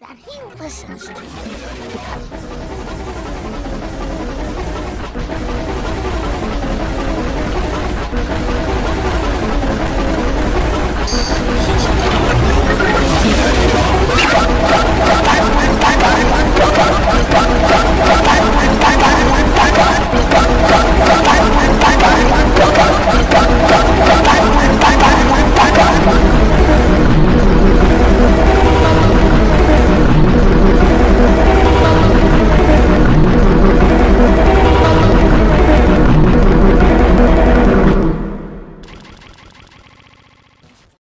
that he listens to.